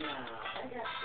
Yeah.